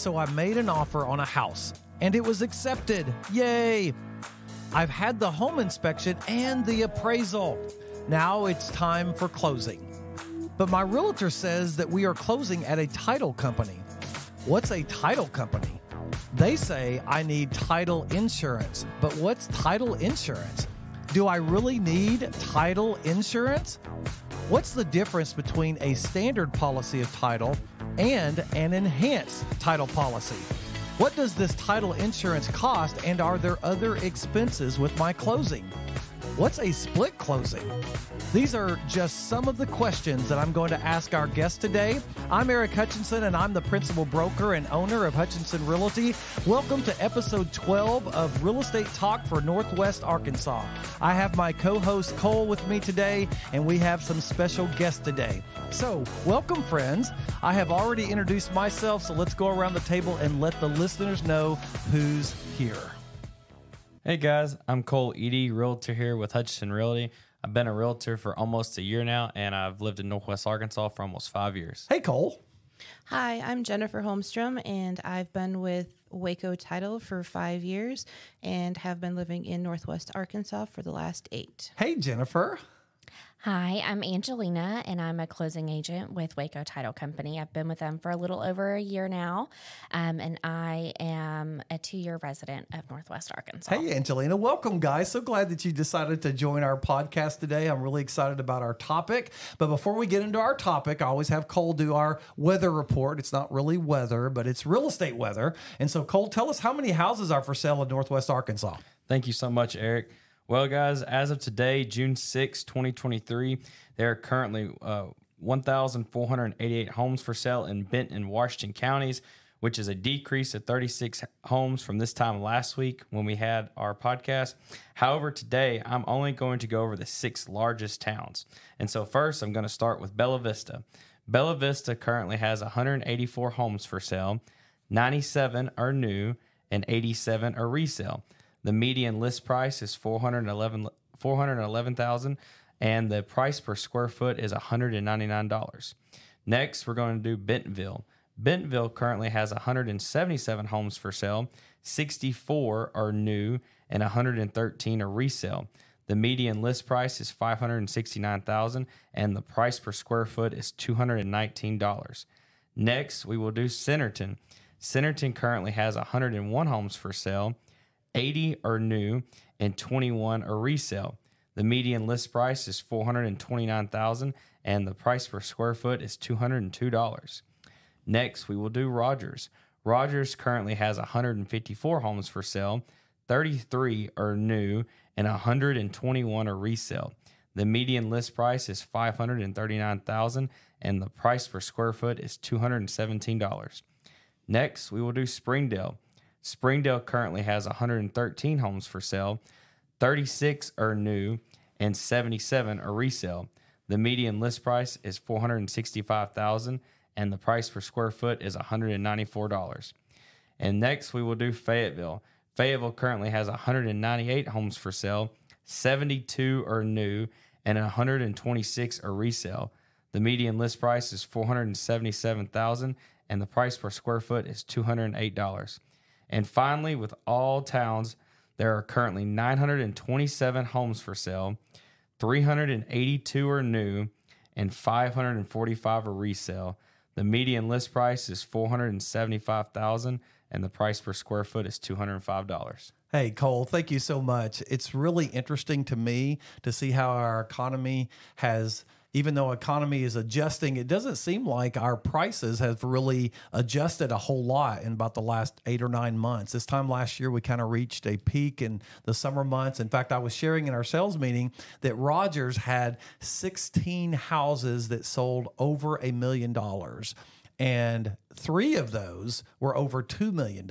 So I made an offer on a house and it was accepted. Yay! I've had the home inspection and the appraisal. Now it's time for closing. But my realtor says that we are closing at a title company. What's a title company? They say I need title insurance. But what's title insurance? Do I really need title insurance? What's the difference between a standard policy of title and an enhanced title policy? What does this title insurance cost, and are there other expenses with my closing? What's a split closing? These are just some of the questions that I'm going to ask our guest today. I'm Eric Hutchinson, and I'm the principal broker and owner of Hutchinson Realty. Welcome to episode 12 of Real Estate Talk for Northwest Arkansas. I have my co host Cole with me today, and we have some special guests today. So, welcome, friends. I have already introduced myself, so let's go around the table and let the listeners know who's here. Hey guys, I'm Cole Eady, realtor here with Hutchinson Realty. I've been a realtor for almost a year now, and I've lived in Northwest Arkansas for almost five years. Hey, Cole. Hi, I'm Jennifer Holmstrom, and I've been with Waco Title for five years and have been living in Northwest Arkansas for the last eight. Hey, Jennifer. Hi, I'm Angelina, and I'm a closing agent with Waco Title Company. I've been with them for a little over a year now, um, and I am a two year resident of Northwest Arkansas. Hey, Angelina. Welcome, guys. So glad that you decided to join our podcast today. I'm really excited about our topic. But before we get into our topic, I always have Cole do our weather report. It's not really weather, but it's real estate weather. And so, Cole, tell us how many houses are for sale in Northwest Arkansas? Thank you so much, Eric. Well, guys, as of today, June 6, 2023, there are currently uh, 1,488 homes for sale in Benton and Washington counties, which is a decrease of 36 homes from this time last week when we had our podcast. However, today I'm only going to go over the six largest towns. And so, first, I'm going to start with Bella Vista. Bella Vista currently has 184 homes for sale, 97 are new, and 87 are resale. The median list price is 411 411,000 and the price per square foot is $199. Next, we're going to do Bentonville. Bentonville currently has 177 homes for sale, 64 are new and 113 are resale. The median list price is 569,000 and the price per square foot is $219. Next, we will do Centerton. Centerton currently has 101 homes for sale, 80 are new, and 21 are resale. The median list price is 429,000 and the price per square foot is $202. Next, we will do Rogers. Rogers currently has 154 homes for sale, 33 are new, and 121 are resale. The median list price is 539,000 and the price per square foot is $217. Next, we will do Springdale. Springdale currently has 113 homes for sale, 36 are new, and 77 are resale. The median list price is 465,000 and the price per square foot is $194. And next we will do Fayetteville. Fayetteville currently has 198 homes for sale, 72 are new, and 126 are resale. The median list price is 477,000 and the price per square foot is $208. And finally, with all towns, there are currently 927 homes for sale, 382 are new, and 545 are resale. The median list price is 475,000 and the price per square foot is $205. Hey, Cole, thank you so much. It's really interesting to me to see how our economy has even though economy is adjusting, it doesn't seem like our prices have really adjusted a whole lot in about the last eight or nine months. This time last year, we kind of reached a peak in the summer months. In fact, I was sharing in our sales meeting that Rogers had 16 houses that sold over a million dollars and three of those were over $2 million.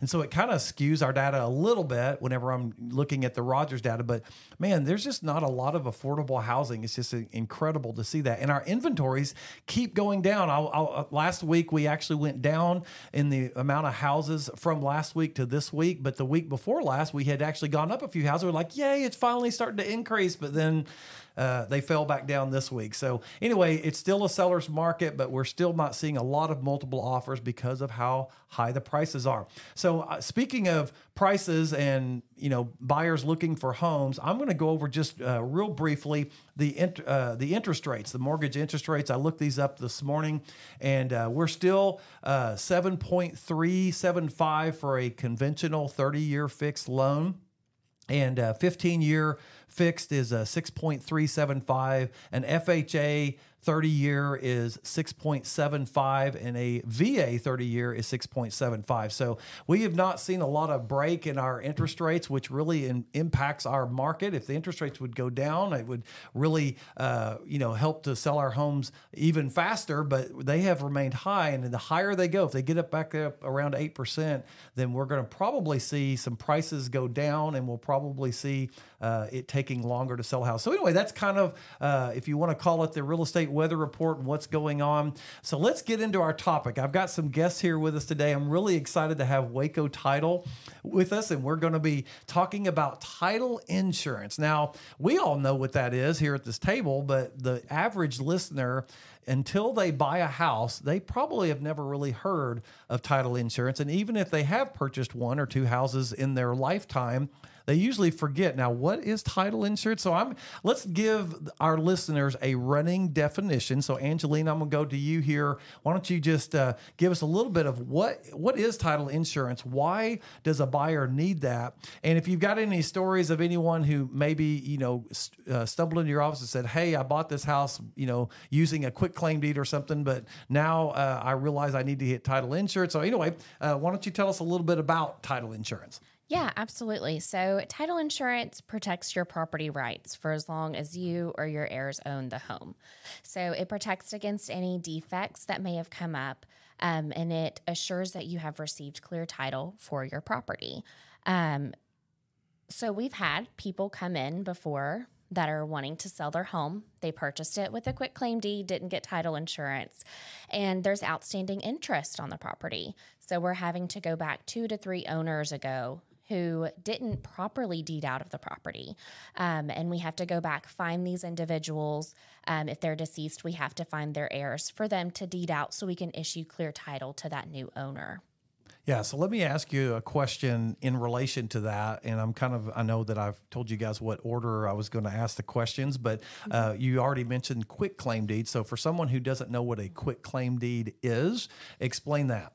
And so it kind of skews our data a little bit whenever I'm looking at the Rogers data. But man, there's just not a lot of affordable housing. It's just incredible to see that. And our inventories keep going down. I'll, I'll, uh, last week, we actually went down in the amount of houses from last week to this week. But the week before last, we had actually gone up a few houses. We're like, yay, it's finally starting to increase. But then uh, they fell back down this week. So anyway, it's still a seller's market, but we're still not seeing a lot of multiple offers because of how high the prices are. So uh, speaking of prices and you know buyers looking for homes, I'm going to go over just uh, real briefly the int- uh, the interest rates, the mortgage interest rates. I looked these up this morning, and uh, we're still uh, 7.375 for a conventional 30 year fixed loan and uh, 15 year fixed is a 6.375 an fha 30 year is 6.75 and a VA 30 year is 6.75. So we have not seen a lot of break in our interest rates, which really in, impacts our market. If the interest rates would go down, it would really, uh, you know, help to sell our homes even faster. But they have remained high, and the higher they go, if they get up back up around eight percent, then we're going to probably see some prices go down, and we'll probably see uh, it taking longer to sell a house. So anyway, that's kind of uh, if you want to call it the real estate weather report and what's going on. So let's get into our topic. I've got some guests here with us today. I'm really excited to have Waco Title with us, and we're going to be talking about title insurance. Now we all know what that is here at this table, but the average listener until they buy a house, they probably have never really heard of title insurance. And even if they have purchased one or two houses in their lifetime, they usually forget. Now, what is title insurance? So I'm let's give our listeners a running definition. So Angelina, I'm gonna go to you here. Why don't you just uh, give us a little bit of what what is title insurance? Why does a buyer need that? And if you've got any stories of anyone who maybe you know uh, stumbled into your office and said, "Hey, I bought this house, you know, using a quick claim deed or something, but now uh, I realize I need to get title insurance." So anyway, uh, why don't you tell us a little bit about title insurance? Yeah, absolutely. So, title insurance protects your property rights for as long as you or your heirs own the home. So, it protects against any defects that may have come up, um, and it assures that you have received clear title for your property. Um, so, we've had people come in before that are wanting to sell their home. They purchased it with a quick claim deed, didn't get title insurance, and there's outstanding interest on the property. So we're having to go back two to three owners ago who didn't properly deed out of the property. Um, and we have to go back, find these individuals. Um, if they're deceased, we have to find their heirs for them to deed out so we can issue clear title to that new owner. Yeah, so let me ask you a question in relation to that. And I'm kind of, I know that I've told you guys what order I was going to ask the questions, but uh, you already mentioned quick claim deed. So for someone who doesn't know what a quick claim deed is, explain that.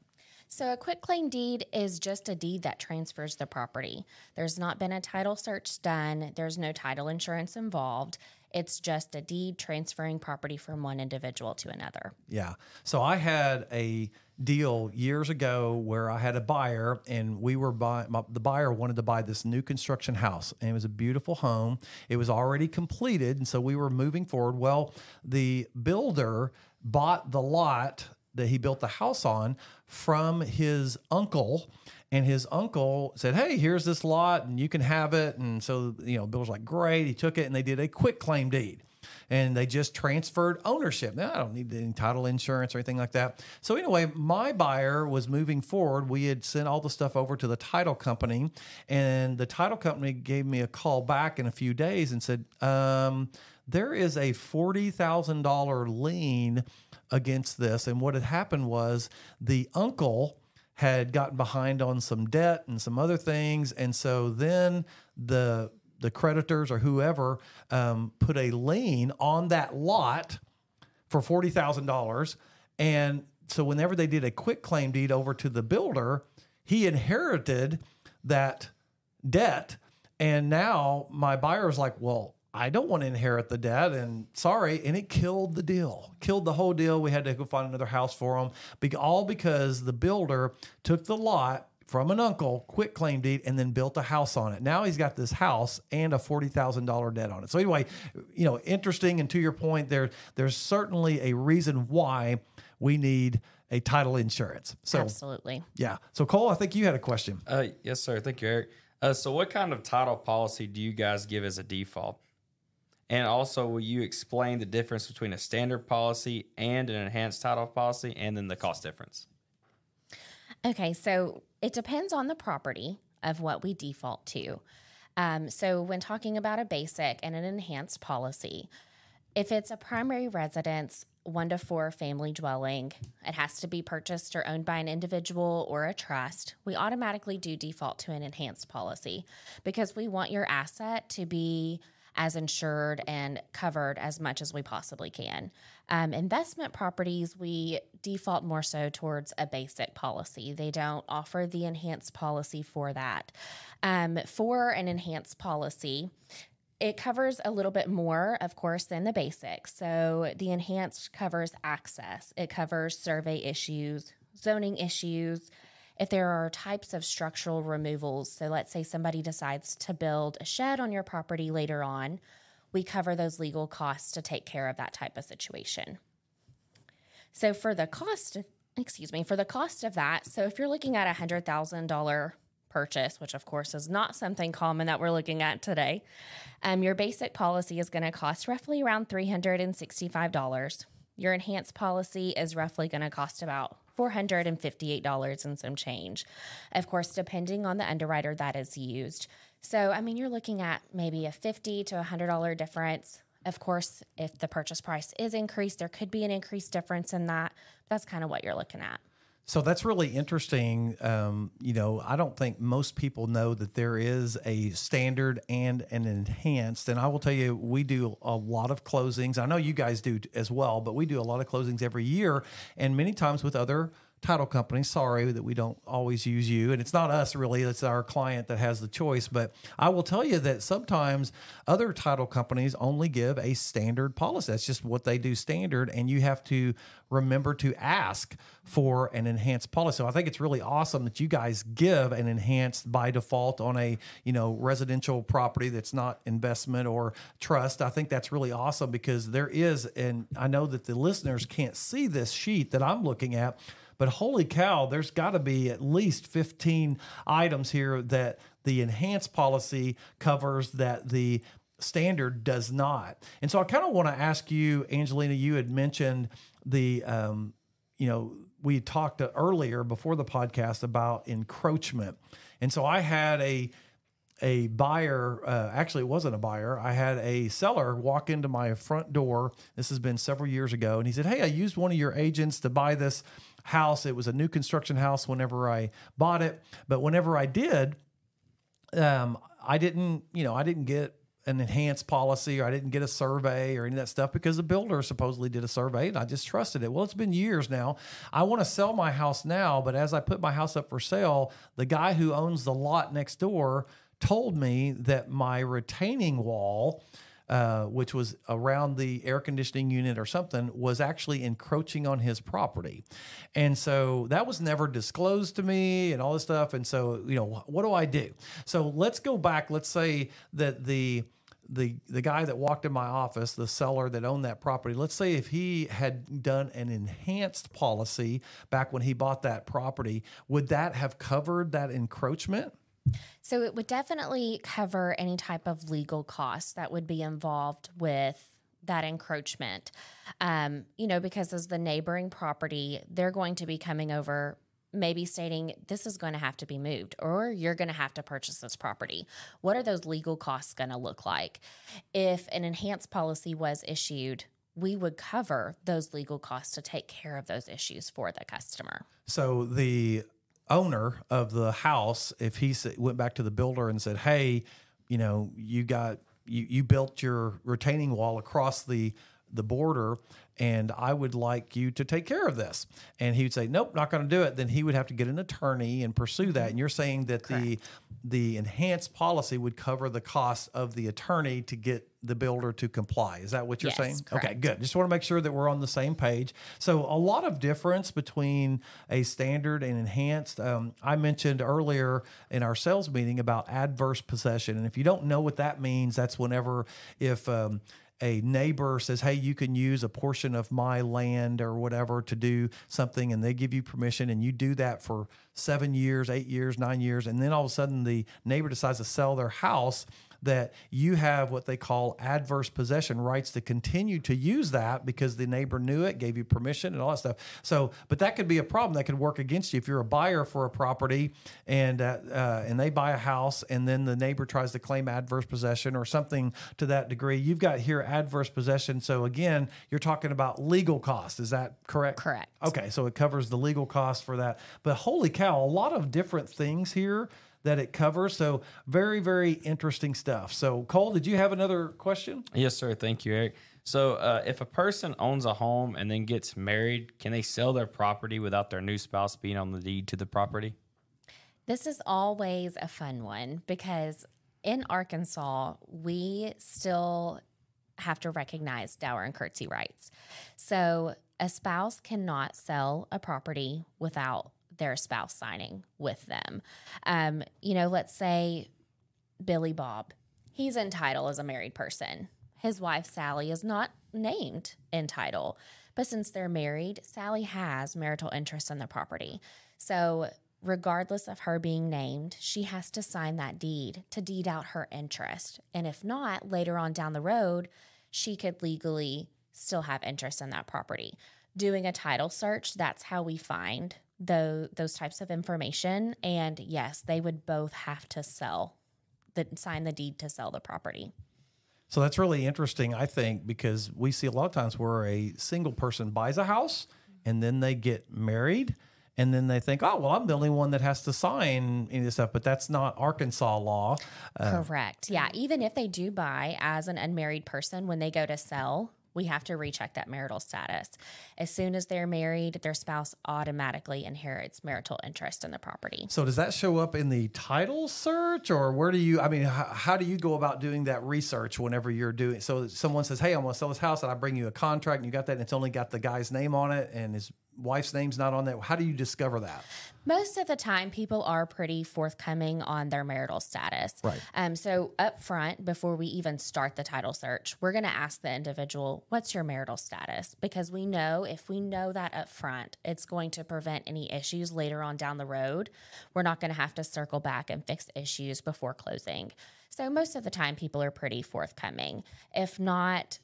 So, a quick claim deed is just a deed that transfers the property. There's not been a title search done, there's no title insurance involved. It's just a deed transferring property from one individual to another. Yeah. So, I had a deal years ago where I had a buyer and we were buying, the buyer wanted to buy this new construction house and it was a beautiful home. It was already completed. And so we were moving forward. Well, the builder bought the lot that he built the house on from his uncle. And his uncle said, Hey, here's this lot and you can have it. And so, you know, Bill was like, Great. He took it and they did a quick claim deed and they just transferred ownership. Now, I don't need any title insurance or anything like that. So, anyway, my buyer was moving forward. We had sent all the stuff over to the title company, and the title company gave me a call back in a few days and said, um, there is a $40,000 lien against this. And what had happened was the uncle had gotten behind on some debt and some other things. And so then the the creditors or whoever um, put a lien on that lot for forty thousand dollars, and so whenever they did a quick claim deed over to the builder, he inherited that debt, and now my buyer is like, well, I don't want to inherit the debt and sorry. And it killed the deal, killed the whole deal. We had to go find another house for them, all because the builder took the lot from an uncle, quit claim deed, and then built a house on it. Now he's got this house and a forty thousand dollar debt on it. So anyway, you know, interesting. And to your point, there there's certainly a reason why we need a title insurance. So absolutely, yeah. So Cole, I think you had a question. Uh, yes, sir. Thank you, Eric. Uh, so, what kind of title policy do you guys give as a default? And also, will you explain the difference between a standard policy and an enhanced title policy and then the cost difference? Okay, so it depends on the property of what we default to. Um, so, when talking about a basic and an enhanced policy, if it's a primary residence, one to four family dwelling, it has to be purchased or owned by an individual or a trust. We automatically do default to an enhanced policy because we want your asset to be as insured and covered as much as we possibly can. Um, investment properties, we default more so towards a basic policy. They don't offer the enhanced policy for that. Um, for an enhanced policy, it covers a little bit more, of course, than the basic. So the enhanced covers access, it covers survey issues, zoning issues. If there are types of structural removals, so let's say somebody decides to build a shed on your property later on, we cover those legal costs to take care of that type of situation. So for the cost, excuse me, for the cost of that, so if you're looking at a $100,000 purchase, which of course is not something common that we're looking at today, um, your basic policy is going to cost roughly around $365. Your enhanced policy is roughly going to cost about $458 and some change. Of course, depending on the underwriter that is used. So, I mean, you're looking at maybe a 50 to $100 difference. Of course, if the purchase price is increased, there could be an increased difference in that. That's kind of what you're looking at. So that's really interesting. Um, you know, I don't think most people know that there is a standard and an enhanced. And I will tell you, we do a lot of closings. I know you guys do as well, but we do a lot of closings every year, and many times with other title company. Sorry that we don't always use you, and it's not us really; it's our client that has the choice. But I will tell you that sometimes other title companies only give a standard policy. That's just what they do standard, and you have to remember to ask for an enhanced policy. So I think it's really awesome that you guys give an enhanced by default on a you know residential property that's not investment or trust. I think that's really awesome because there is, and I know that the listeners can't see this sheet that I'm looking at but holy cow, there's got to be at least 15 items here that the enhanced policy covers that the standard does not. And so I kind of want to ask you, Angelina, you had mentioned the, um, you know, we talked earlier before the podcast about encroachment. And so I had a, a buyer, uh, actually, it wasn't a buyer. I had a seller walk into my front door. This has been several years ago. And he said, Hey, I used one of your agents to buy this house. It was a new construction house whenever I bought it. But whenever I did, um, I didn't, you know, I didn't get an enhanced policy or I didn't get a survey or any of that stuff because the builder supposedly did a survey and I just trusted it. Well, it's been years now. I want to sell my house now, but as I put my house up for sale, the guy who owns the lot next door told me that my retaining wall uh, which was around the air conditioning unit or something, was actually encroaching on his property. And so that was never disclosed to me and all this stuff. And so, you know, what do I do? So let's go back. Let's say that the the the guy that walked in my office, the seller that owned that property, let's say if he had done an enhanced policy back when he bought that property, would that have covered that encroachment? So it would definitely cover any type of legal costs that would be involved with that encroachment. Um, you know, because as the neighboring property, they're going to be coming over maybe stating this is going to have to be moved or you're going to have to purchase this property. What are those legal costs going to look like? If an enhanced policy was issued, we would cover those legal costs to take care of those issues for the customer. So the owner of the house, if he went back to the builder and said, "Hey, you know, you got you you built your retaining wall across the the border and I would like you to take care of this. And he would say, Nope, not going to do it. Then he would have to get an attorney and pursue that. And you're saying that Correct. the the enhanced policy would cover the cost of the attorney to get the builder to comply. Is that what you're yes, saying? Correct. Okay, good. Just want to make sure that we're on the same page. So a lot of difference between a standard and enhanced. Um, I mentioned earlier in our sales meeting about adverse possession, and if you don't know what that means, that's whenever if um, a neighbor says, Hey, you can use a portion of my land or whatever to do something, and they give you permission, and you do that for seven years, eight years, nine years, and then all of a sudden the neighbor decides to sell their house, that you have what they call adverse possession rights to continue to use that because the neighbor knew it, gave you permission, and all that stuff. So, but that could be a problem that could work against you if you're a buyer for a property and uh, uh, and they buy a house and then the neighbor tries to claim adverse possession or something to that degree. You've got here adverse possession. So again, you're talking about legal costs. Is that correct? Correct. Okay, so it covers the legal costs for that. But holy cow, a lot of different things here that it covers. So very, very interesting stuff. So Cole, did you have another question? Yes, sir. Thank you, Eric. So, uh, if a person owns a home and then gets married, can they sell their property without their new spouse being on the deed to the property? This is always a fun one because in Arkansas, we still have to recognize dower and curtesy rights. So a spouse cannot sell a property without their spouse signing with them. Um, you know, let's say Billy Bob, he's in title as a married person. His wife, Sally, is not named in title. But since they're married, Sally has marital interest in the property. So, regardless of her being named, she has to sign that deed to deed out her interest. And if not, later on down the road, she could legally still have interest in that property. Doing a title search, that's how we find those, those types of information. And yes, they would both have to sell, the, sign the deed to sell the property. So that's really interesting, I think, because we see a lot of times where a single person buys a house and then they get married and then they think, oh, well, I'm the only one that has to sign any of this stuff, but that's not Arkansas law. Uh, Correct. Yeah. Even if they do buy as an unmarried person, when they go to sell, we have to recheck that marital status. As soon as they're married, their spouse automatically inherits marital interest in the property. So does that show up in the title search or where do you, I mean, how, how do you go about doing that research whenever you're doing, so someone says, hey, I'm going to sell this house and I bring you a contract and you got that and it's only got the guy's name on it and his wife's name's not on there. How do you discover that? Most of the time, people are pretty forthcoming on their marital status. Right. Um, so, up front, before we even start the title search, we're going to ask the individual, What's your marital status? Because we know if we know that up front, it's going to prevent any issues later on down the road. We're not going to have to circle back and fix issues before closing. So, most of the time, people are pretty forthcoming. If not,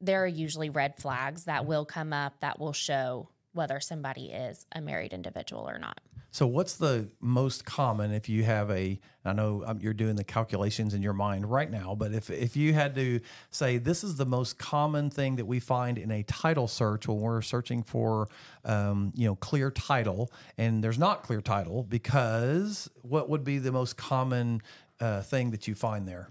there are usually red flags that will come up that will show whether somebody is a married individual or not. So, what's the most common if you have a? I know um, you're doing the calculations in your mind right now, but if if you had to say this is the most common thing that we find in a title search when we're searching for, um, you know, clear title, and there's not clear title because what would be the most common uh, thing that you find there?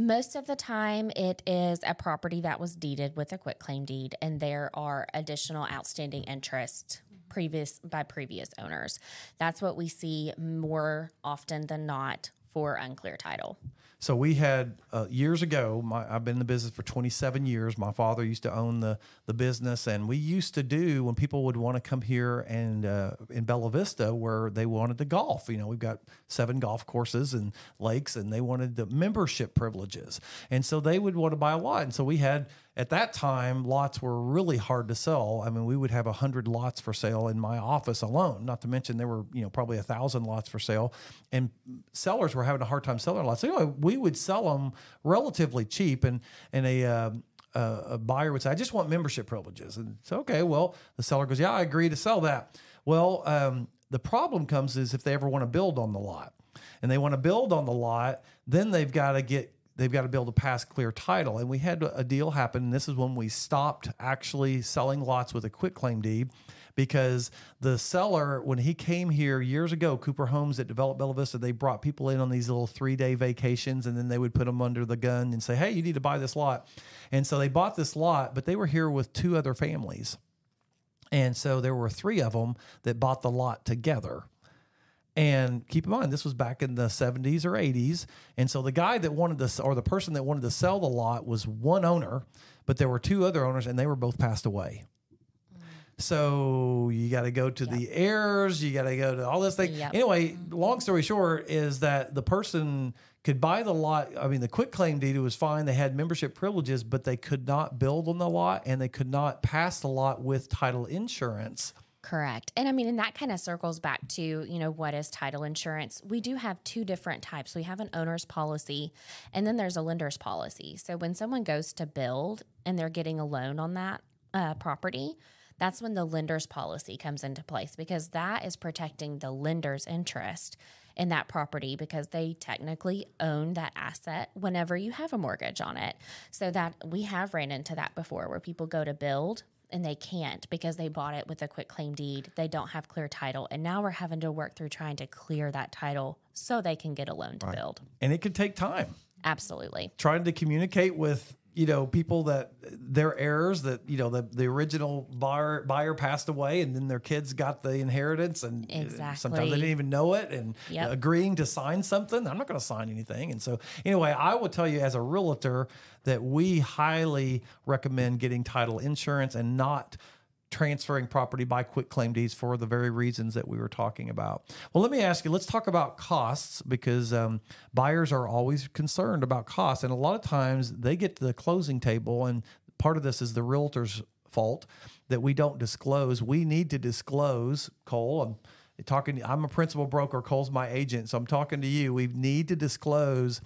Most of the time, it is a property that was deeded with a quitclaim deed, and there are additional outstanding interest previous by previous owners. That's what we see more often than not for unclear title. So we had uh, years ago. My, I've been in the business for 27 years. My father used to own the the business, and we used to do when people would want to come here and uh, in Bella Vista where they wanted to golf. You know, we've got seven golf courses and lakes, and they wanted the membership privileges, and so they would want to buy a lot. And so we had at that time, lots were really hard to sell. I mean, we would have a hundred lots for sale in my office alone. Not to mention there were you know probably a thousand lots for sale, and sellers were having a hard time selling lots. So anyway, we would sell them relatively cheap, and and a uh, a buyer would say, "I just want membership privileges," and it's okay, well, the seller goes, "Yeah, I agree to sell that." Well, um, the problem comes is if they ever want to build on the lot, and they want to build on the lot, then they've got to get they've got to be able to pass clear title. And we had a deal happen. And this is when we stopped actually selling lots with a quit claim deed because the seller, when he came here years ago, Cooper Homes that developed Bella Vista, they brought people in on these little three day vacations and then they would put them under the gun and say, hey, you need to buy this lot. And so they bought this lot, but they were here with two other families. And so there were three of them that bought the lot together. And keep in mind, this was back in the 70s or 80s. And so the guy that wanted to, or the person that wanted to sell the lot was one owner, but there were two other owners and they were both passed away. So you got to go to yep. the heirs, you got to go to all this thing. Yep. Anyway, long story short is that the person could buy the lot. I mean, the quit claim deed was fine. They had membership privileges, but they could not build on the lot and they could not pass the lot with title insurance Correct. And I mean, and that kind of circles back to, you know, what is title insurance? We do have two different types. We have an owner's policy and then there's a lender's policy. So when someone goes to build and they're getting a loan on that uh, property, that's when the lender's policy comes into place because that is protecting the lender's interest in that property because they technically own that asset whenever you have a mortgage on it. So that we have ran into that before where people go to build and they can't because they bought it with a quick claim deed. They don't have clear title. And now we're having to work through trying to clear that title so they can get a loan to right. build. And it could take time. Absolutely. Trying to communicate with you know people that their heirs that you know the, the original buyer buyer passed away and then their kids got the inheritance and exactly. sometimes they didn't even know it and yep. agreeing to sign something i'm not going to sign anything and so anyway i will tell you as a realtor that we highly recommend getting title insurance and not transferring property by quick claim deeds for the very reasons that we were talking about. Well, let me ask you, let's talk about costs because um, buyers are always concerned about costs. And a lot of times they get to the closing table, and part of this is the realtor's fault that we don't disclose. We need to disclose, Cole. I'm talking, I'm a principal broker, Cole's my agent. So I'm talking to you. We need to disclose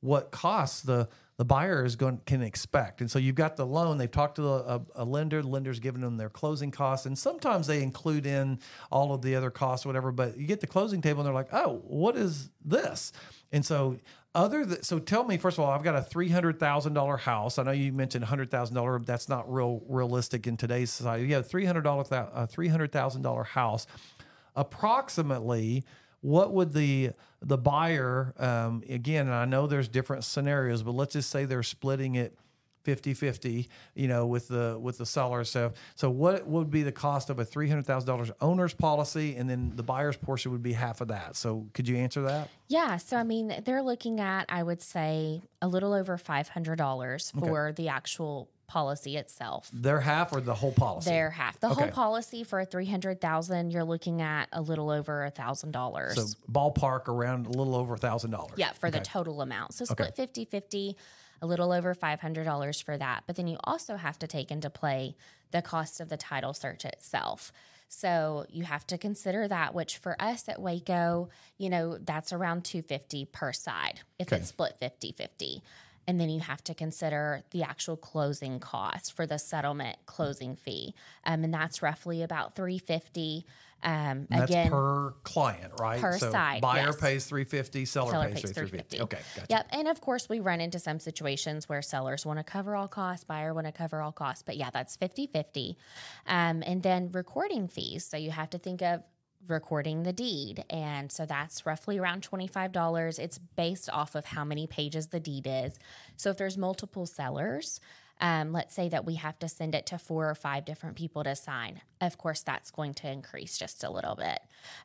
what costs the the buyer is going can expect. And so you've got the loan. They've talked to a, a, lender. The lender's giving them their closing costs, and sometimes they include in all of the other costs, whatever. But you get the closing table, and they're like, "Oh, what is this?" And so other than so tell me first of all i've got a $300000 house i know you mentioned $100000 that's not real realistic in today's society you have a $300000 a $300000 house approximately what would the the buyer um, again and i know there's different scenarios but let's just say they're splitting it 50 50 you know with the with the seller so so what would be the cost of a $300000 owner's policy and then the buyer's portion would be half of that? So could you answer that? Yeah so i mean they're looking at i would say a little over $500 for okay. the actual policy itself. Their half or the whole policy? Their half. The okay. whole policy for a three hundred thousand, you're looking at a little over a thousand dollars. So ballpark around a little over a thousand dollars. Yeah, for okay. the total amount. So split okay. 50-50, a little over five hundred dollars for that. But then you also have to take into play the cost of the title search itself. So you have to consider that, which for us at Waco, you know, that's around 250 per side if okay. it's split 50 50 and then you have to consider the actual closing cost for the settlement closing fee um, and that's roughly about 350 um, and again per client right per so side buyer yes. pays 350 seller, seller pays, pays 350. 350 okay gotcha. yep and of course we run into some situations where sellers want to cover all costs buyer want to cover all costs but yeah that's 50 50 um, and then recording fees so you have to think of recording the deed. And so that's roughly around $25. It's based off of how many pages the deed is. So if there's multiple sellers, um, let's say that we have to send it to four or five different people to sign. Of course, that's going to increase just a little bit.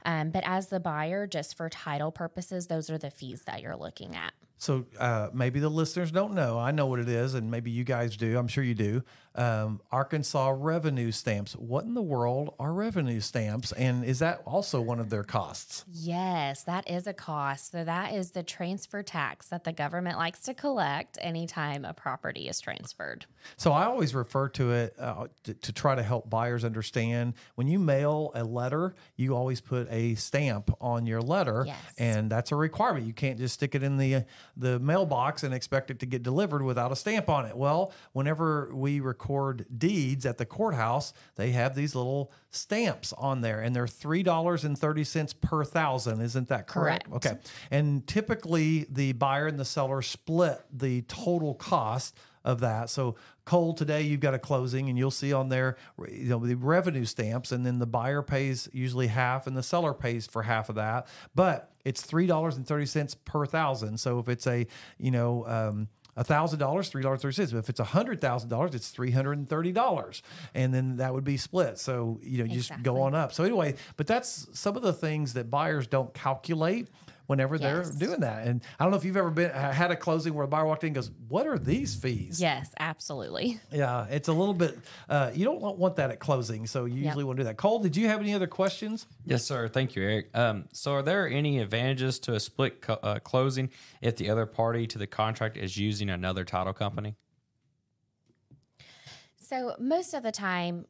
Um, but as the buyer, just for title purposes, those are the fees that you're looking at. So uh, maybe the listeners don't know. I know what it is, and maybe you guys do. I'm sure you do. Um, Arkansas revenue stamps. What in the world are revenue stamps? And is that also one of their costs? Yes, that is a cost. So that is the transfer tax that the government likes to collect anytime a property is transferred. So I always refer to it uh, to, to try to help buyers understand when you mail a letter, you always put a stamp on your letter, yes. and that's a requirement. You can't just stick it in the the mailbox and expect it to get delivered without a stamp on it. Well, whenever we record deeds at the courthouse, they have these little stamps on there and they're $3.30 per thousand. Isn't that correct? correct? Okay. And typically the buyer and the seller split the total cost of that. So Cole, today you've got a closing, and you'll see on there, you know, the revenue stamps, and then the buyer pays usually half, and the seller pays for half of that. But it's three dollars and thirty cents per thousand. So if it's a, you know, um, thousand dollars, three dollars thirty cents. If it's a hundred thousand dollars, it's three hundred and thirty dollars, and then that would be split. So you know, you exactly. just go on up. So anyway, but that's some of the things that buyers don't calculate whenever yes. they're doing that. And I don't know if you've ever been had a closing where a buyer walked in and goes, "What are these fees?" Yes, absolutely. Yeah, it's a little bit. Uh, you don't want that at closing, so you usually yep. want to do that. Cole, did you have any other questions? Yes, sir. Thank you, Eric. Um, so, are there any advantages to a split co- uh, closing if the other party to the contract is using another title company? So, most of the time,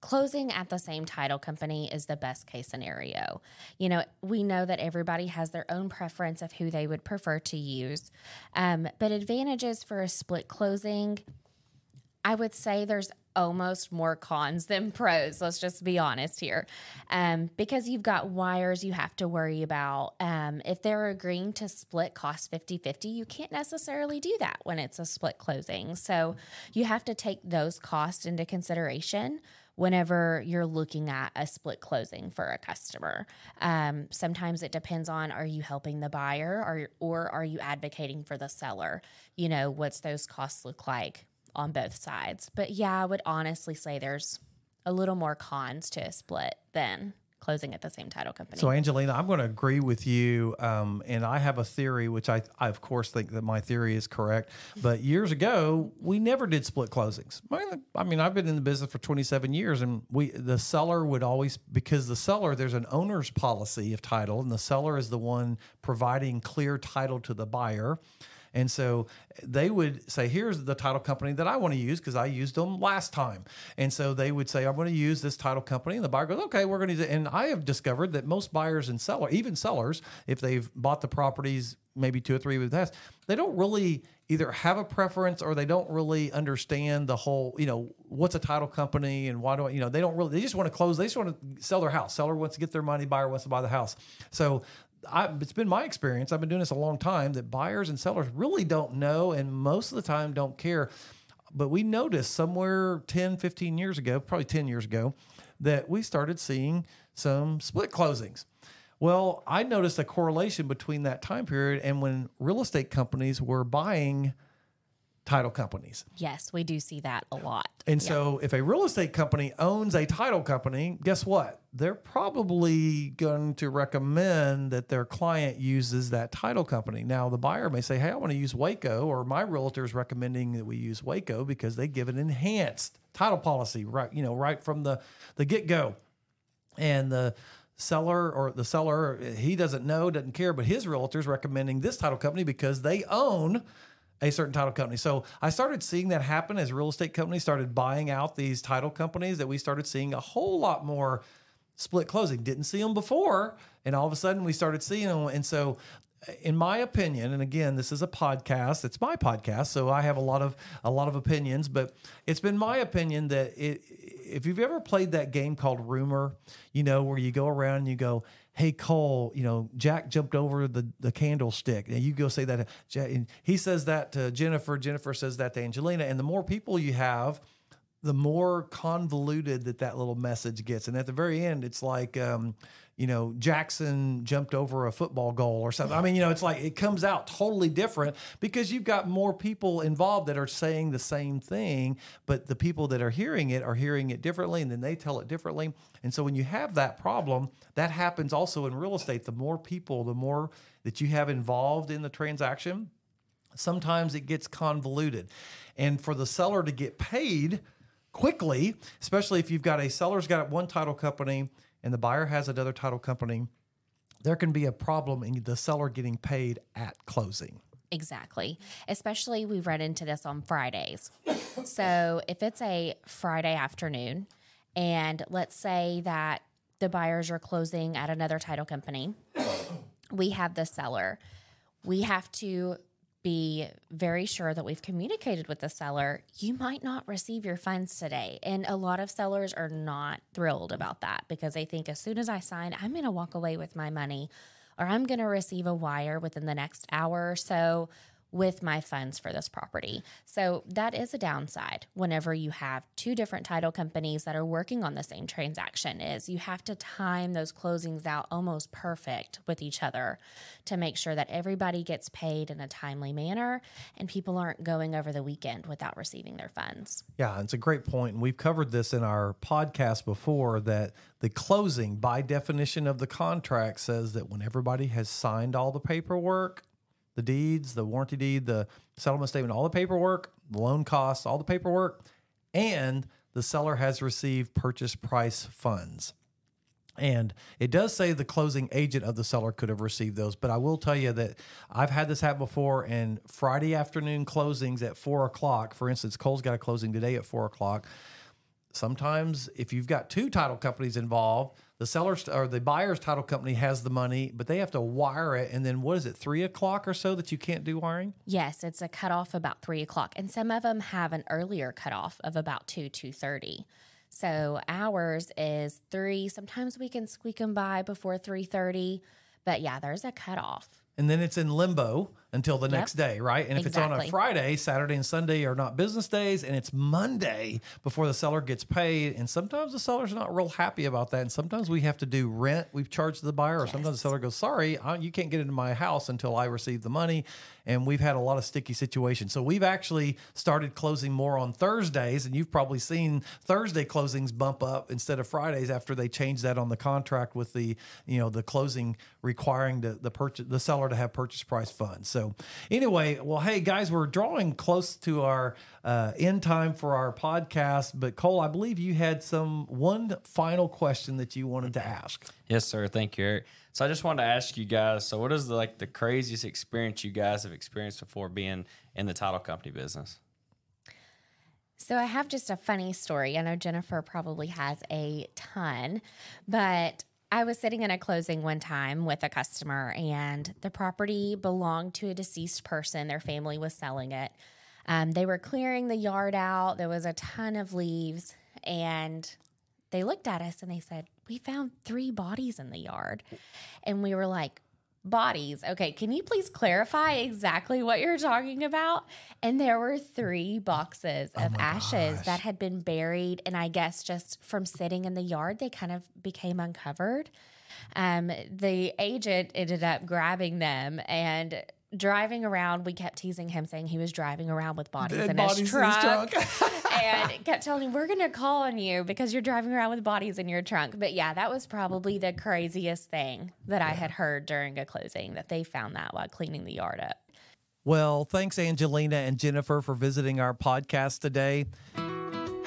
closing at the same title company is the best case scenario. You know, we know that everybody has their own preference of who they would prefer to use, um, but advantages for a split closing. I would say there's almost more cons than pros. Let's just be honest here. Um, because you've got wires you have to worry about. Um, if they're agreeing to split cost 50 50, you can't necessarily do that when it's a split closing. So you have to take those costs into consideration whenever you're looking at a split closing for a customer. Um, sometimes it depends on are you helping the buyer or, or are you advocating for the seller? You know, what's those costs look like? on both sides. But yeah, I would honestly say there's a little more cons to a split than closing at the same title company. So, Angelina, I'm going to agree with you. Um, and I have a theory, which I, I, of course, think that my theory is correct. But years ago, we never did split closings. I mean, I've been in the business for 27 years, and we the seller would always, because the seller, there's an owner's policy of title, and the seller is the one providing clear title to the buyer. And so eh, they would say, here's the title company that I want to use because I used them last time. And so they would say, I'm going to use this title company. And the buyer goes, okay, we're going to use it. And I have discovered that most buyers and sellers, even sellers, if they've bought the properties maybe two or three with us, they don't really either have a preference or they don't really understand the whole, you know, what's a title company and why do I, you know, they don't really, they just want to close, they just want to sell their house. Seller wants to get their money, buyer wants to buy the house. So I, it's been my experience. I've been doing this a long time that buyers and sellers really don't know and most of the time don't care. But we noticed somewhere 10, 15 years ago, probably 10 years ago, that we started seeing some split closings. Well, I noticed a correlation between that time period and when real estate companies were buying title companies. Yes, we do see that a lot. And yeah. so if a real estate company owns a title company, guess what? They're probably going to recommend that their client uses that title company. Now, the buyer may say, Hey, I want to use Waco, or my realtor is recommending that we use Waco because they give an enhanced title policy, right? You know, right from the, the get go. And the seller or the seller, he doesn't know, doesn't care, but his realtor is recommending this title company because they own a certain title company. So I started seeing that happen as real estate companies started buying out these title companies that we started seeing a whole lot more split closing. Didn't see them before, and all of a sudden we started seeing them. And so in my opinion, and again, this is a podcast. It's my podcast, so I have a lot of a lot of opinions. But it's been my opinion that it, if you've ever played that game called Rumor, you know where you go around and you go, hey Cole, you know Jack jumped over the the candlestick, and you go say that. And he says that to Jennifer. Jennifer says that to Angelina, and the more people you have, the more convoluted that that little message gets. And at the very end, it's like. Um, you know, Jackson jumped over a football goal or something. I mean, you know, it's like it comes out totally different because you've got more people involved that are saying the same thing, but the people that are hearing it are hearing it differently and then they tell it differently. And so when you have that problem, that happens also in real estate. The more people, the more that you have involved in the transaction, sometimes it gets convoluted. And for the seller to get paid quickly, especially if you've got a seller's got one title company and the buyer has another title company, there can be a problem in the seller getting paid at closing. Exactly. Especially we run into this on Fridays. so if it's a Friday afternoon, and let's say that the buyers are closing at another title company, we have the seller. We have to be very sure that we've communicated with the seller, you might not receive your funds today. And a lot of sellers are not thrilled about that because they think as soon as I sign, I'm going to walk away with my money or I'm going to receive a wire within the next hour or so with my funds for this property. So that is a downside whenever you have two different title companies that are working on the same transaction is you have to time those closings out almost perfect with each other to make sure that everybody gets paid in a timely manner and people aren't going over the weekend without receiving their funds. Yeah, it's a great point and we've covered this in our podcast before that the closing by definition of the contract says that when everybody has signed all the paperwork the deeds, the warranty deed, the settlement statement, all the paperwork, the loan costs, all the paperwork, and the seller has received purchase price funds. And it does say the closing agent of the seller could have received those, but I will tell you that I've had this happen before. And Friday afternoon closings at four o'clock, for instance, Cole's got a closing today at four o'clock sometimes if you've got two title companies involved, the seller's or the buyer's title company has the money, but they have to wire it. And then what is it, three o'clock or so that you can't do wiring? Yes, it's a cutoff about three o'clock, and some of them have an earlier cutoff of about two two thirty. So ours is three. Sometimes we can squeak them by before three thirty, but yeah, there's a cutoff. And then it's in limbo until the next day, right? And if it's on a Friday, Saturday and Sunday are not business days, and it's Monday before the seller gets paid. And sometimes the seller's not real happy about that. And sometimes we have to do rent we've charged the buyer, or sometimes the seller goes, "Sorry, I, you can't get into my house until I receive the money." And we've had a lot of sticky situations. So we've actually started closing more on Thursdays, and you've probably seen Thursday closings bump up instead of Fridays after they changed that on the contract with the you know the closing requiring the the purchase the seller to have purchase price funds. So anyway, well, hey guys, we're drawing close to our uh, end time for our podcast. But Cole, I believe you had some one final question that you wanted to ask. Yes, sir. Thank you, Eric. So I just wanted to ask you guys. So, what is the, like the craziest experience you guys have experienced before being in the title company business? So I have just a funny story. I know Jennifer probably has a ton, but I was sitting in a closing one time with a customer, and the property belonged to a deceased person. Their family was selling it. Um, they were clearing the yard out. There was a ton of leaves, and they looked at us and they said, "We found three bodies in the yard," and we were like. Bodies. Okay, can you please clarify exactly what you're talking about? And there were three boxes of ashes that had been buried, and I guess just from sitting in the yard, they kind of became uncovered. Um, the agent ended up grabbing them and driving around. We kept teasing him, saying he was driving around with bodies, Dead in, bodies his in his trunk, trunk. and kept telling him, "We're going to call on you because you're driving around with bodies in your trunk." But yeah, that was probably the craziest thing that I had heard during a closing that they found that while cleaning the yard up. Well, thanks, Angelina and Jennifer, for visiting our podcast today.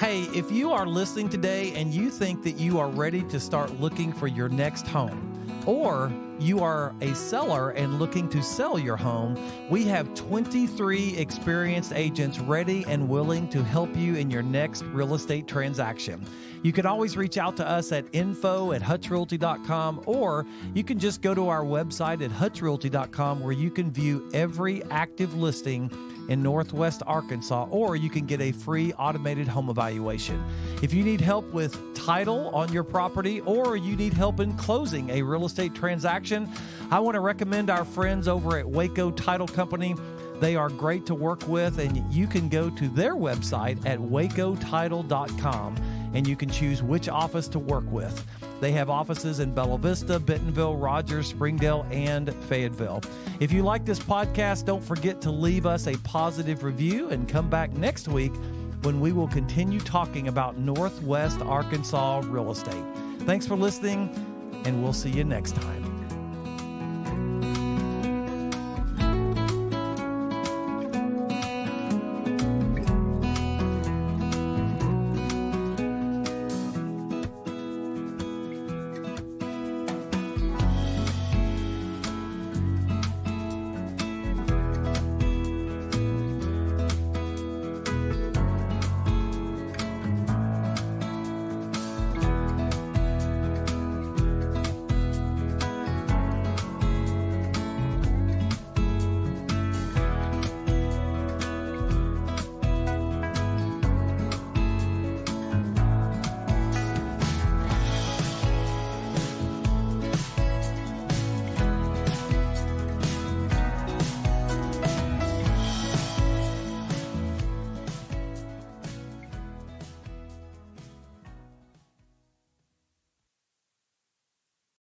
Hey, if you are listening today and you think that you are ready to start looking for your next home, or you are a seller and looking to sell your home, we have 23 experienced agents ready and willing to help you in your next real estate transaction. You can always reach out to us at info at hutchrealty.com or you can just go to our website at hutchrealty.com where you can view every active listing in Northwest Arkansas, or you can get a free automated home evaluation. If you need help with title on your property or you need help in closing a real estate transaction, I want to recommend our friends over at Waco Title Company. They are great to work with, and you can go to their website at wacotitle.com and you can choose which office to work with. They have offices in Bella Vista, Bentonville, Rogers, Springdale, and Fayetteville. If you like this podcast, don't forget to leave us a positive review and come back next week when we will continue talking about Northwest Arkansas real estate. Thanks for listening, and we'll see you next time.